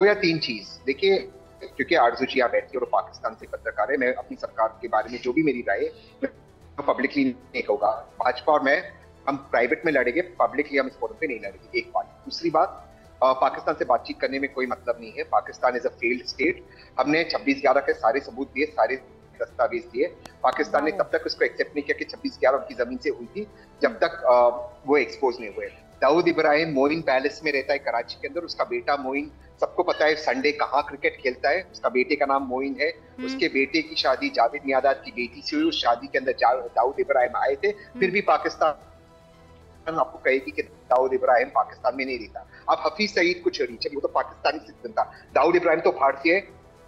या तीन चीज़। देखिए क्योंकि आरज़ू जी आप बैठती और पाकिस्तान से पत्रकार है मैं अपनी सरकार के बारे में जो भी मेरी राय है पब्लिकली नहीं कहूँगा। भाजपा और मैं हम प्राइवेट में लड़ेंगे पब्लिकली हम इस फोरम पे नहीं लड़ेंगे एक बात। दूसरी बात पाकिस्तान से बातचीत करने में कोई मतलब नहीं है। Pakistan is a failed state हमने 26 ग्यारह के सारे सबूत दिए सारे दस्तावेज़ दिए। पाकिस्तान ने तब तक उसको एक्सेप्ट नहीं किया कि छब्बीस ग्यारह उनकी ज़मीन से हुई थी जब तक वो एक्सपोज नहीं हुए। दाऊद इब्राहिम मोइन पैलेस में रहता है कराची के अंदर। उसका बेटा मोइन सबको पता है संडे कहाँ क्रिकेट खेलता है। उसका बेटे का नाम मोइन है। हम्म। उसके बेटे की शादी जावेद मियादाद की बेटी से हुई। उस शादी के अंदर दाऊद इब्राहिम आए थे। फिर हम्म। भी पाकिस्तान आपको कहेगी कि दाऊद इब्राहिम पाकिस्तान में नहीं रहता। अब हफीज सईद कुछ रीच वो तो पाकिस्तानी सिटीजन था। दाऊद इब्राहिम तो भारतीय है।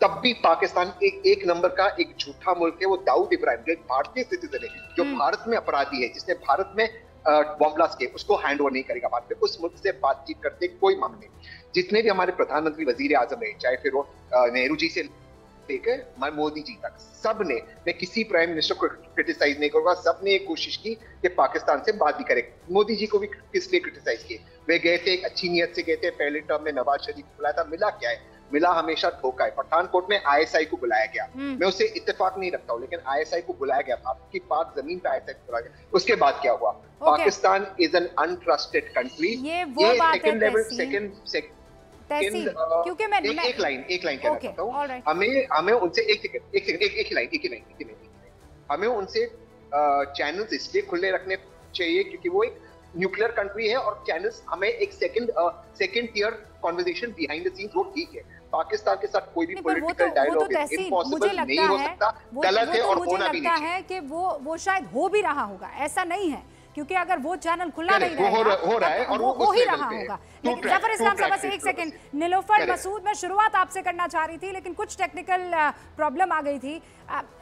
तब भी पाकिस्तान एक एक नंबर का एक झूठा मुल्क है वो दाऊद इब्राहिम जो एक भारतीय सिटीजन है जो हम्म। भारत में अपराधी है जिसने भारत में बॉम्ब उसको हैंड ओवर नहीं करेगा भारत में। उस मुल्क से बातचीत करते कोई मामले जितने भी हमारे प्रधानमंत्री वज़ीर आज़म है चाहे फिर वो नेहरू जी से लेकर मोदी जी तक सबने मैं किसी प्राइम मिनिस्टर को क्रिटिसाइज नहीं करूँगा सबने कोशिश की कि पाकिस्तान से बात भी करे। मोदी जी को भी किस लिए क्रिटिसाइज किए? वे गए थे, एक अच्छी नीयत से गए थे, पहले टर्म में नवाज़ शरीफ बुलाया था, मिला क्या है? मिला हमेशा धोखा है। पठानकोट में आईएसआई को बुलाया गया। हम्म। मैं उसे इत्तेफाक नहीं रखता हूँ लेकिन आईएसआई को बुलाया गया भारत की पाक ज़मीन पे आईएसआई को बुलाया गया। उसके बाद क्या हुआ? Pakistan is an untrusted country ये वो बात सेकंड लेवल सेकंड क्योंकि मैं एक, एक लाइन एक लाइन कहना चाहता हूँ। हमें हमें उनसे एक सेकंड एक सेकंड एक एक लाइन एक लाइन एक लाइन हमें उनसे चैनल्स इसलिए खुले रखने चाहिए क्योंकि वो एक न्यूक्लियर कंट्री है और चैनल्स हमें एक second second tier conversation behind the scenes वो ठीक है। पाकिस्तान के साथ कोई भी पॉलिटिकल डायलॉग इम्पॉसिबल नहीं हो सकता। गलत है और होना भी नहीं है कि वो वो शायद हो भी रहा होगा। ऐसा नहीं है क्योंकि अगर वो चैनल खुला नहीं रहेगा हो रहा है और वो हो ही रहा होगा। लेकिन ज़फ़र इस्लाम साहब बस एक सेकंड नीलोफर मसूद मैं शुरुआत आपसे करना चाह रही थी लेकिन कुछ टेक्निकल प्रॉब्लम आ गई थी।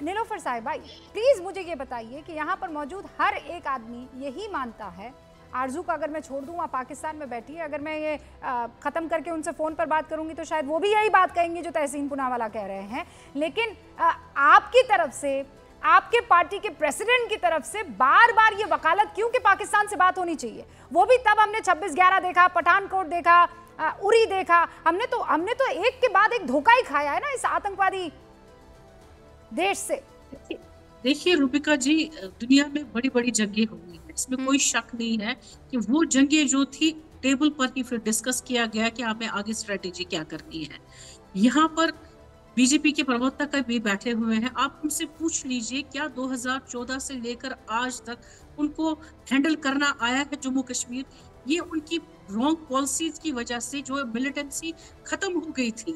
नीलोफर साहब भाई प्लीज़ मुझे ये बताइए कि यहाँ पर मौजूद हर एक आदमी यही मानता है आरज़ू का अगर मैं छोड़ दूँ वहाँ पाकिस्तान में बैठी है अगर मैं ये ख़त्म करके उनसे फ़ोन पर बात करूँगी तो शायद वो भी यही बात कहेंगे जो तहसीन पुनावाला कह रहे हैं। लेकिन आ, आपकी तरफ़ से आपके पार्टी के प्रेसिडेंट की तरफ़ से बार बार ये वकालत क्यों कि पाकिस्तान से बात होनी चाहिए? वो भी तब हमने 26 ग्यारह देखा पठानकोट देखा उरी देखा। हमने तो हमने तो एक के बाद एक धोखा ही खाया है ना इस आतंकवादी देश से। देखिए रूपिका जी दुनिया में बड़ी बड़ी जंगे हुई इसमें कोई हम्म। शक नहीं है कि वो जंगे जो थी टेबल पर ही फिर डिस्कस किया गया कि हमें आगे स्ट्रेटेजी क्या करनी है। यहाँ पर बीजेपी के प्रवक्ता का भी बैठे हुए हैं। आप उनसे पूछ लीजिए क्या 2014 से लेकर आज तक उनको हैंडल करना आया है जम्मू कश्मीर ये उनकी रॉन्ग पॉलिसीज़ की वजह से जो मिलिटेंसी खत्म हो गई थी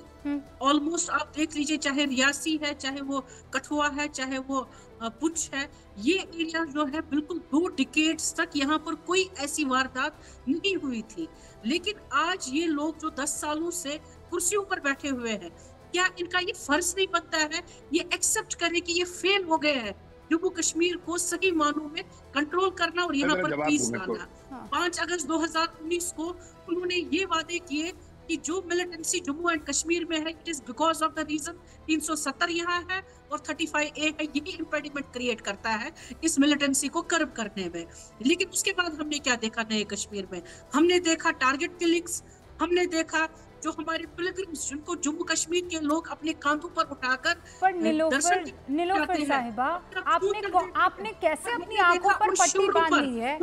ऑलमोस्ट हम्म। आप देख लीजिए चाहे रियासी है चाहे वो कठुआ है चाहे वो पुछ है ये एरिया जो है बिल्कुल दो डिकेट्स तक यहाँ पर कोई ऐसी वारदात नहीं हुई थी लेकिन आज ये लोग जो दस सालों से कुर्सियों पर बैठे हुए हैं क्या इनका ये फ़र्ज़ नहीं बनता है ये एक्सेप्ट करे कि ये फेल हो गए हैं जम्मू कश्मीर को सही मानों में कंट्रोल करना और यहाँ पर पीस लाना। पाँच अगस्त 2019 को उन्होंने ये वादे किए कि जो मिलिटेंसी जम्मू एंड कश्मीर में है it is because of the region 370 यहाँ है और 35 ए है यही इम्पेडिमेंट क्रिएट करता है इस मिलिटेंसी को कर्व करने में। लेकिन उसके बाद हमने क्या देखा नए कश्मीर में? हमने देखा टारगेट किलिंग्स हमने देखा जो हमारे पिलग्रिम्स जिनको जम्मू कश्मीर के लोग अपने कांधों पर उठाकर पर निलोफर निलोफर साहिबा आपने आपने कैसे अपनी आँखों पर पट्टी बाँध ली है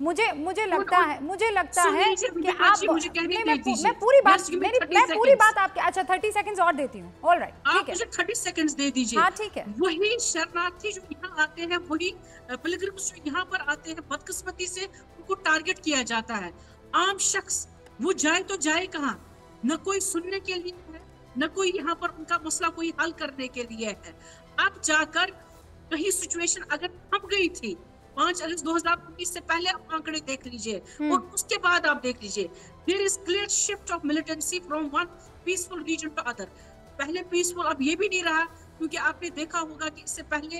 मुझे मुझे लगता है मुझे लगता है कि आप मैं, मैं, मैं पूरी बात मेरी मैं पूरी बात आपके अच्छा थर्टी सेकंड्स और देती हूँ। ऑल राइट ठीक है। मुझे थर्टी सेकंड्स दे दीजिए। हाँ ठीक है। वही शरणार्थी जो यहाँ आते हैं वही पिलग्रिम्स जो यहाँ पर आते हैं बदकिस्मती से उनको टारगेट किया जाता है। आम शख्स वो जाए तो जाए कहाँ? न कोई सुनने के लिए है न कोई यहाँ पर उनका मसला कोई हल करने के लिए है। अब जाकर कहीं सिचुएशन अगर थम गई थी पाँच अगस्त दो हज़ार उन्नीस से पहले आप आंकड़े देख लीजिए हम्म। और उसके बाद आप देख लीजिए। There is clear shift of militancy from one peaceful region to other पहले पीसफुल अब ये भी नहीं रहा। क्योंकि आपने देखा होगा कि इससे पहले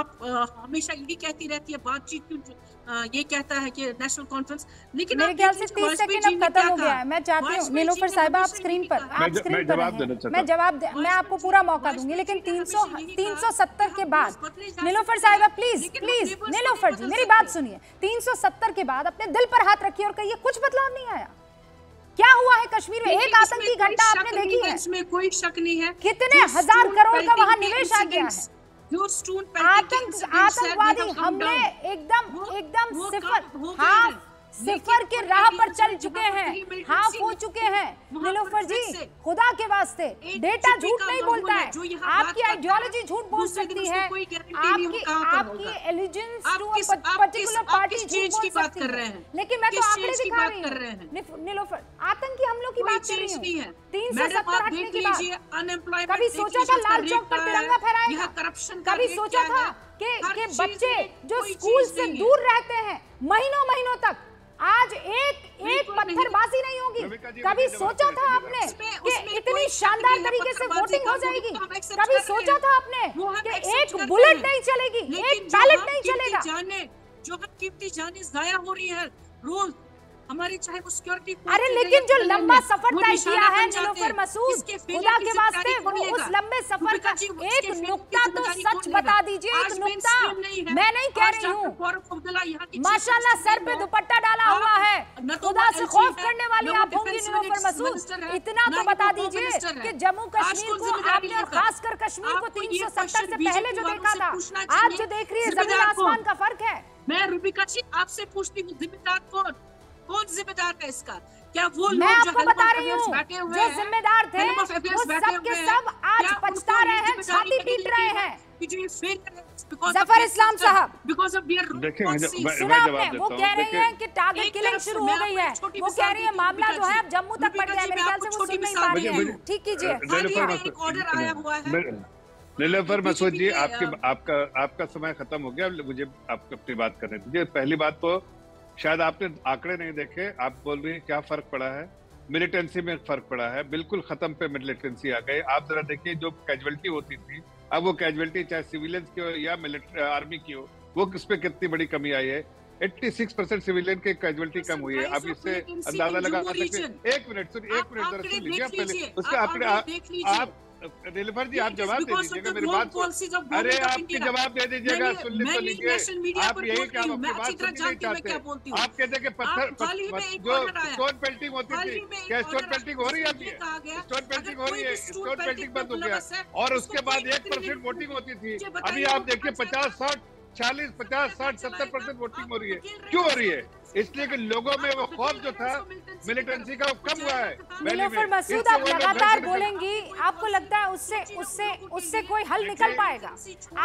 आप हमेशा ईडी कहती रहती है बातचीत क्यों ये कहता है कि नेशनल कॉन्फ्रेंस। लेकिन मेरे ख्याल से 30 सेकंड अब खत्म हो गया है। मैं चाहती हूँ नीलोफर साहिबा आप स्क्रीन पर आप स्क्रीन पर मैं जवाब मैं आपको पूरा मौका दूँगी लेकिन 300 370 के बाद। नीलोफर साहिबा प्लीज़ प्लीज़ नीलोफर जी मेरी बात सुनिए। 370 के बाद अपने दिल पर हाथ रखिए और कहिए कुछ बदलाव नहीं आया। क्या हुआ है कश्मीर में? एक आतंकी घटना आपने देखी है इसमें कोई शक नहीं है। कितने हज़ार करोड़ का वहाँ निवेश आ गया है। आतंक आतंकवादी हमले एकदम एकदम सिफर हाफ़ सिफर के राह पर चल चुके हैं। हाफ़ हो चुके हैं। नीलोफर जी खुदा के वास्ते। डेटा झूठ नहीं बोलता है आपकी आइडियोलॉजी झूठ बोल सकती है। आपकी आपकी एलिजेंस टू पर्टिकुलर पार्टी झूठ बोल सकती है। लेकिन मैं तो आंकड़े दिखा रही हूँ। नीलोफर आतंकी हमलों की बात कर रही हूँ। तीन सौ सत्तर हटने की बात। कभी सोचा था लाल चौक पर तिरंगा फहराएगा? कभी सोचा था कि कि बच्चे जो स्कूल से दूर रहते हैं महीनों महीनों तक आज एक एक पत्थरबाजी नहीं होगी। कभी सोचा था आपने कि इतनी शानदार तरीके से वोटिंग हो जाएगी। कभी सोचा था आपने कि एक बुलेट नहीं चलेगी एक बैलेट नहीं चलेगा। जो हम कीमती जाने जाया हो रही है रोज हमारी चाहे वो सिक्योरिटी अरे लेकिन जो लंबा सफ़र तय किया है नीलोफर मसूद खुदा के वास्ते वो उस लंबे सफ़र का एक नुक्ता तो सच बता दीजिए एक नुक्ता। मैं नहीं कह रही हूँ। माशाल्लाह सर पे दुपट्टा डाला हुआ है। खुदा से खौफ करने वाली आप होंगी नीलोफर मसूद। इतना तो बता दीजिए कि जम्मू कश्मीर को आपने और खासकर कश्मीर को तीन सौ सत्तर से पहले जो देखा था। आज जो देख रही है ज़मीन आसमान का फ़र्क है। मैं रूबिका जी आपसे पूछती हूँ जिम्मेदार कौन कौन जिम्मेदार है इसका। क्या वो मैं आपको बता रही हूँ जो जिम्मेदार थे वो सब के सब आज पछता रहे हैं छाती पीट रहे हैं। ज़फ़र इस्लाम साहब। बिकॉज़ सुना आपने वो कह रही हैं कि टारगेट किलिंग शुरू हो गई है। वो कह रही है मामला जो है अब जम्मू तक पड़ गया मेरे ख्याल से वो सुन नहीं पा रही है। ठीक कीजिए। ऑर्डर आया हुआ है। नीलोफर मसूद जी आपके आपका आपका समय खत्म हो गया मुझे आप अपनी बात करने दीजिए पहली बात तो शायद आपने आंकड़े नहीं देखे आप बोल रही हैं क्या फ़र्क पड़ा है? मिलिटेंसी में फ़र्क पड़ा है। बिल्कुल खत्म पे मिलिटेंसी आ गई। आप जरा देखिए जो कैजुअलिटी होती थी अब वो कैजुअलिटी चाहे सिविलियंस की हो या मिलिट्री आर्मी की हो वो किस पे कितनी बड़ी कमी आई है? 86 परसेंट सिविलियन की कैजुअलिटी कम हुई है। अब इससे अंदाज़ा लगा सकते हैं एक मिनट सुन एक मिनट जरा सुन लीजिए पहले उसका आप नीलफर जी आप जवाब दे दीजिएगा मेरी बात अरे आपकी जवाब दे दीजिएगा सुन तो लीजिए। आप यही क्या अपनी बात सुननी नहीं चाहते। आप कहते कि पत्थर जो स्टोन पेल्टिंग होती थी। क्या स्टोन पेल्टिंग हो रही है अभी स्टोन पेल्टिंग हो रही है स्टोन पेल्टिंग बंद हो गया। और उसके बाद एक परसेंट वोटिंग होती थी। अभी आप देखिए पचास साठ चालीस पचास साठ सत्तर परसेंट वोटिंग हो रही है। क्यों हो रही है? इसलिए कि लोगों में वो खौफ जो था मिलिटेंसी का कम हुआ है। नीलोफर मसूद आप लगातार बोलेंगी आपको लगता है उससे उससे उससे कोई हल निकल पाएगा।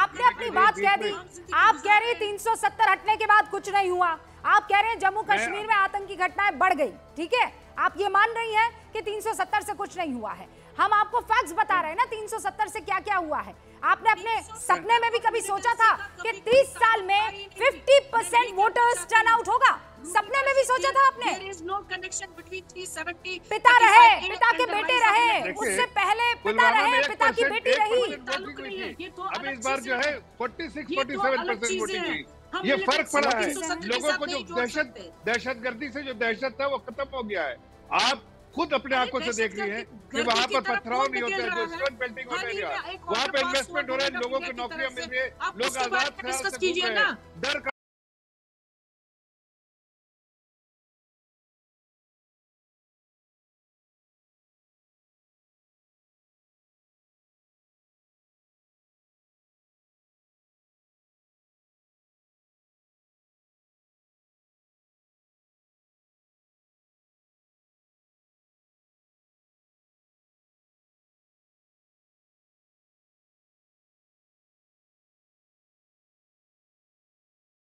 आपने अपनी बात कह दी आप कह रही 370 हटने के बाद कुछ नहीं हुआ। आप कह रहे हैं जम्मू कश्मीर में आतंकी घटनाएँ बढ़ गई ठीक है? आप ये मान रही हैं कि 370 से कुछ नहीं हुआ है। हम आपको फैक्ट्स बता रहे हैं ना 370 से क्या क्या हुआ है। आपने अपने सपने में भी कभी सोचा था कि 30 साल में 50 परसेंट वोटर्स टर्न आउट होगा? सपने में भी सोचा था आपने? पिता रहे पिता के बेटे रहे उससे पहले पिता रहे पिता की बेटी रही। अब इस बार जो है 46 47 परसेंट वोटिंग हुई ये फ़र्क पड़ा है। लोगों को जो दहशत दहशत गर्दी से जो दहशत था वो खत्म हो गया है। आप खुद अपने आँखों से देख रही है कि वहाँ पर पथराव नहीं होते जो स्टोन पेंटिंग हो? रही है वहाँ पे इन्वेस्टमेंट हो रहा है लोगों को नौकरियाँ मिल रही है। लोग आज़ाद डर